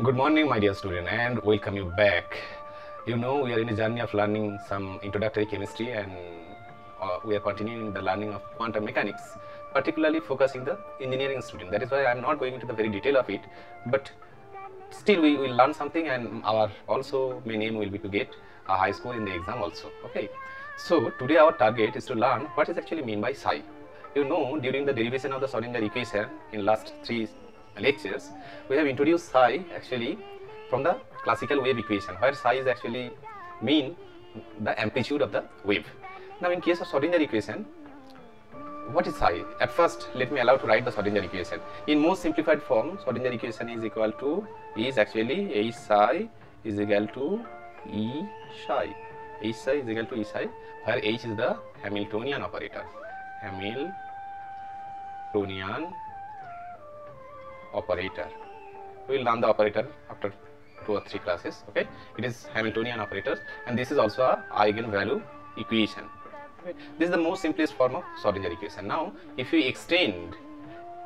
Good morning, my dear student, and welcome you back. You know, we are in a journey of learning some introductory chemistry, and uh, we are continuing the learning of quantum mechanics, particularly focusing the engineering student. That is why I am not going into the very detail of it, but still we will learn something, and our also main aim will be to get a high score in the exam also. Okay. So today our target is to learn what is actually mean by psi. You know, during the derivation of the Schrodinger equation in last three lectures, we have introduced psi actually from the classical wave equation, where psi is actually mean the amplitude of the wave. Now, in case of Schrodinger equation, what is psi? At first, let me allow to write the Schrodinger equation. In most simplified form, Schrodinger equation is equal to is actually H psi is equal to E psi. H psi is equal to E psi, where H is the Hamiltonian operator. Hamiltonian operator. We will learn the operator after two or three classes. Okay, it is Hamiltonian operators, and this is also a eigenvalue equation. This is the most simplest form of Schrodinger equation. Now, if we extend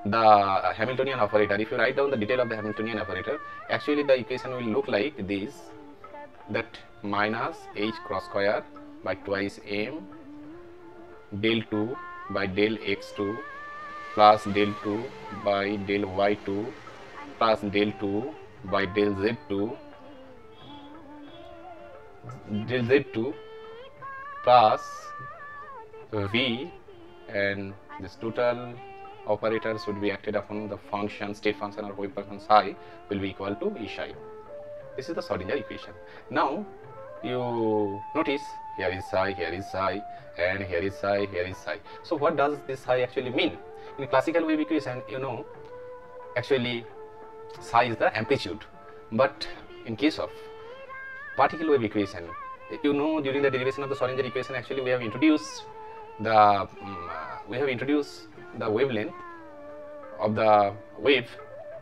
the Hamiltonian operator, if you write down the detail of the Hamiltonian operator, actually the equation will look like this: that minus h cross square by twice m del 2 by del x2 plus del 2 by del y2 plus del 2 by del z2 del z2 plus v and this total operator should be acted upon the function state function or wave function psi will be equal to e psi this is the Schrodinger equation. Now you notice here is psi here is psi and here is psi here is psi so what does this psi actually mean? In classical wave equation you know actually psi is the amplitude. But in case of particle wave equation you know during the derivation of the Schrodinger equation actually we have introduced the um, we have introduced the wavelength of the wave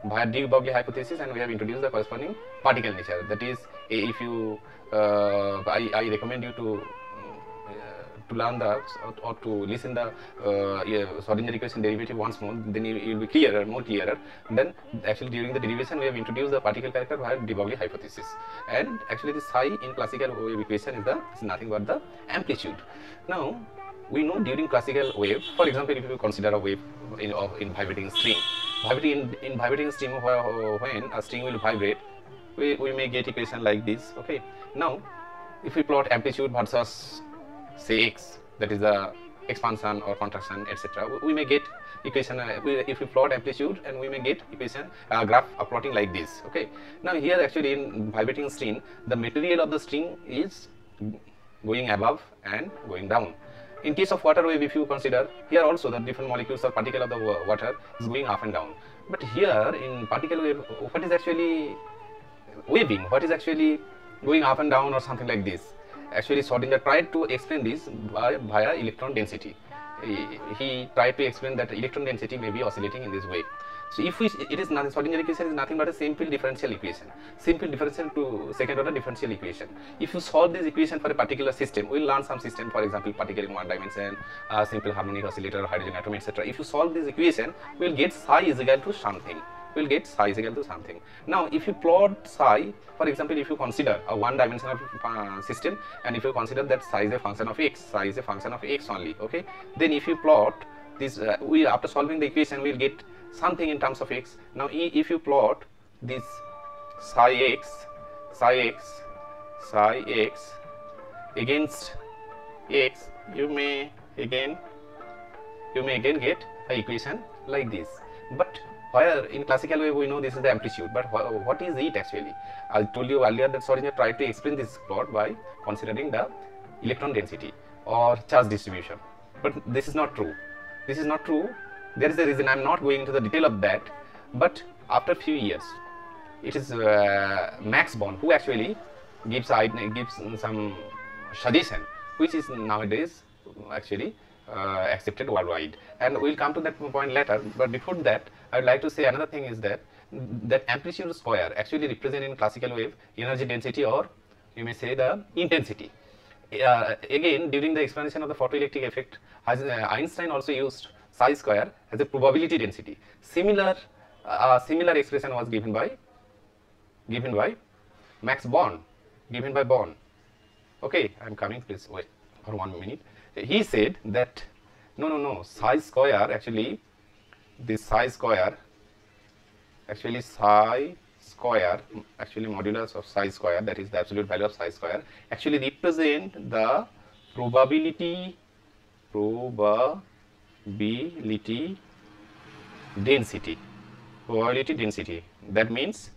via de Broglie hypothesis and we have introduced the corresponding particle nature. That is if you uh, I, I recommend you to to learn the or, to listen the uh, yeah, equation derivative once more, then it will be clearer, more clearer. Then actually during the derivation we have introduced the particle character via de Broglie hypothesis. And actually the psi in classical wave equation is the is nothing but the amplitude. Now we know during classical wave, for example, if you consider a wave in, of, in vibrating string, vibrating in, in vibrating string where, when a string will vibrate, we, we may get equation like this. Okay. Now if we plot amplitude versus say x that is the expansion or contraction etc we may get equation uh, if we plot amplitude and we may get equation uh, graph plotting like this okay now here actually in vibrating string the material of the string is going above and going down in case of water wave if you consider here also the different molecules or particle of the water is going up and down but here in particle wave what is actually waving what is actually going up and down or something like this actually Schrodinger tried to explain this by, via electron density. He, he, tried to explain that electron density may be oscillating in this way. So if we, it is nothing, Schrodinger equation is nothing but a simple differential equation, simple differential to second order differential equation. If you solve this equation for a particular system, we will learn some system, for example, particle in one dimension, uh, simple harmonic oscillator, hydrogen atom, etc. If you solve this equation, we will get psi is equal to something will get psi is equal to something. Now, if you plot psi, for example, if you consider a one-dimensional uh, system, and if you consider that psi is a function of x, psi is a function of x only, okay, then if you plot this, uh, we after solving the equation, we will get something in terms of x. Now, if you plot this psi x, psi x, psi x against x, you may again, you may again get a equation like this. But where in classical way we know this is the amplitude. But wh what is it actually? I told you earlier that Schrodinger tried to explain this plot by considering the electron density or charge distribution. But this is not true. This is not true. There is a reason. I'm not going into the detail of that. But after few years it is uh, max born who actually gives gives some suggestion which is nowadays actually accepted worldwide. And we'll come to that point later. But before that i would like to say another thing is that that amplitude square actually represent in classical wave energy density or you may say the intensity. Uh, again during the explanation of the photoelectric effect uh, einstein also used psi square as a probability density. Similar uh, similar expression was given by given by Max Born, given by Born. Okay, I'm coming, please wait for one minute. He said that no, no, no, psi square actually, this psi square, actually psi square, actually modulus of psi square, that is the absolute value of psi square, actually represent the probability, probability density, probability density. That means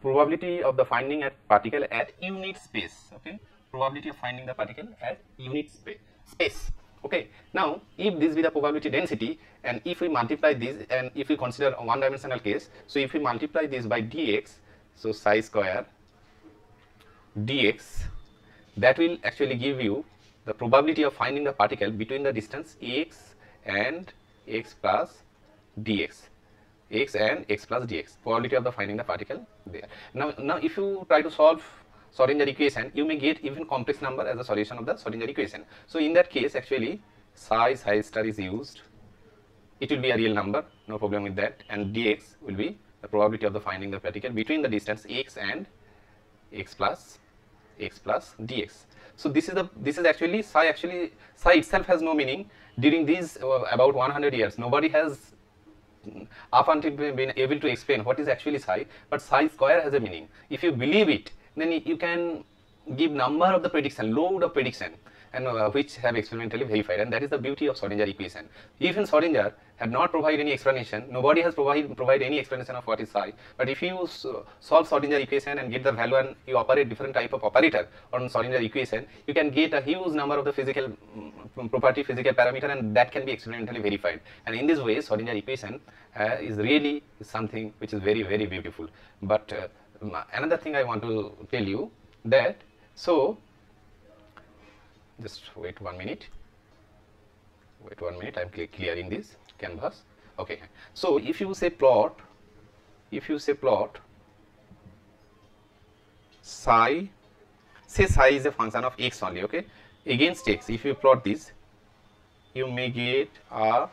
probability of the finding a particle at unit space okay probability of finding the particle at unit space. Okay now if this be the probability density and if we multiply this and if we consider a one dimensional case so if we multiply this by dx so psi square dx that will actually give you the probability of finding the particle between the distance x and x plus dx x and x plus dx probability of the finding the particle there. Now now if you try to solve Schrodinger equation you may get even complex number as a solution of the Schrodinger equation. So in that case actually psi psi star is used. It will be a real number no problem with that. And dx will be the probability of the finding the particle between the distance x and x plus x plus dx. So this is the this is actually psi actually psi itself has no meaning during these uh, about 100 years. Nobody has up until been able to explain what is actually psi, but psi square has a meaning. If you believe it, then you can give number of the prediction, load of prediction, and uh, which have experimentally verified, and that is the beauty of Schrodinger equation. Even Schrodinger had not provided any explanation, nobody has provided provide any explanation of what is psi, but if you solve Schrodinger equation and get the value and you operate different type of operator on Schrodinger equation, you can get a huge number of the physical um, property, physical parameter, and that can be experimentally verified. And in this way, Schrodinger equation uh, is really something which is very, very beautiful. But uh, another thing I want to tell you that, so just wait one minute. Wait one minute i'm clearing this canvas. Okay. So if you say plot if you say plot psi say psi is a function of x only okay? Against x if you plot this you may get a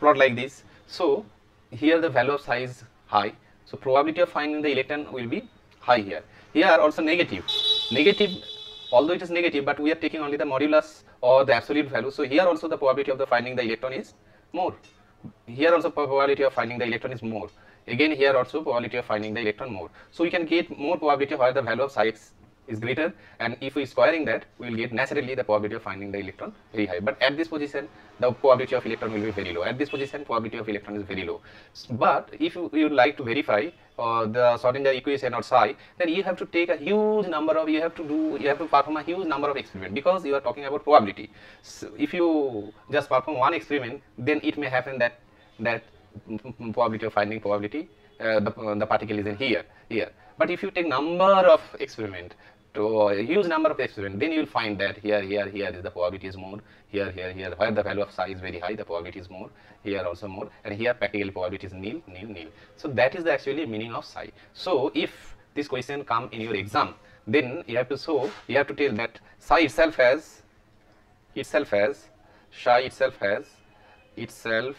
plot like this. So here the value of psi is high. So probability of finding the electron will be high here. Here also negative. Negative although it is negative but we are taking only the modulus or the absolute value. So here also the probability of the finding the electron is more. Here also probability of finding the electron is more. Again here also probability of finding the electron more. So we can get more probability where the value of psi is greater and if we squaring that we will get naturally the probability of finding the electron very high. But at this position the probability of electron will be very low. At this position probability of electron is very low. But if you, you would like to verify uh, the Schrodinger equation or psi then you have to take a huge number of you have to do you have to perform a huge number of experiments because you are talking about probability. So if you just perform one experiment then it may happen that that probability of finding probability uh, the, uh, the particle is in here here. But if you take number of experiment to a huge number of experiments, then you will find that here, here, here is the probability is more, here, here, here, where the value of psi is very high, the probability is more, here also more, and here practically probability is nil, nil, nil. So that is the actually meaning of psi. So if this question come in your exam, then you have to show, you have to tell that psi itself has, itself has, psi itself has, itself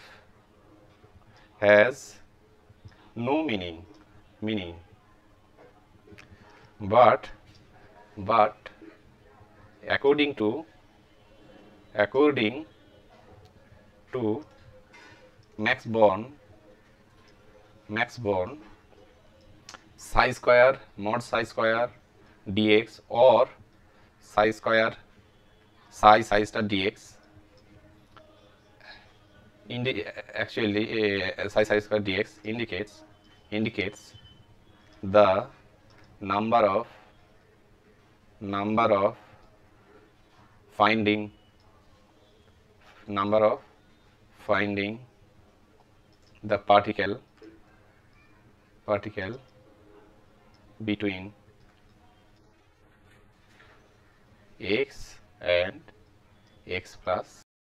has no meaning, meaning, but but according to according to Max Born Max Born psi square mod psi square dx or psi square psi psi star dx. Indi actually uh, psi psi square dx indicates indicates the number of number of finding. Number of finding the particle particle between x and x plus